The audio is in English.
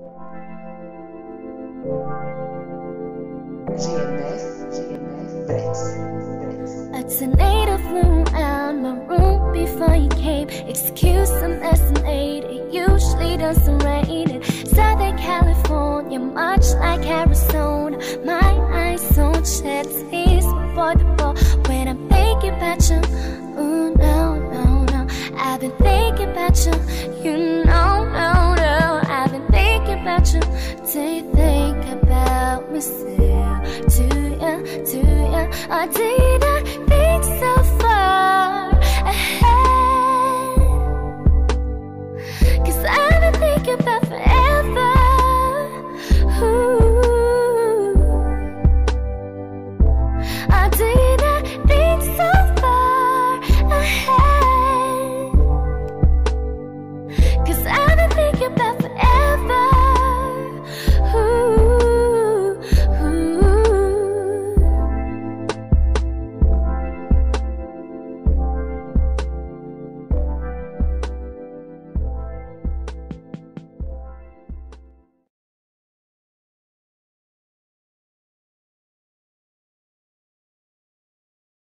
GMS, GMS, Blitz, Blitz. A tornado flew out my room before you came. Excuse I'm estimated. It usually doesn't rain in Southern California, much like Arizona. My eyes on shed tears before the ball. When I'm thinking about you, oh no, no, no. I've been thinking about you about you. Do you think about me still? Do ya, do ya, or do you not think so?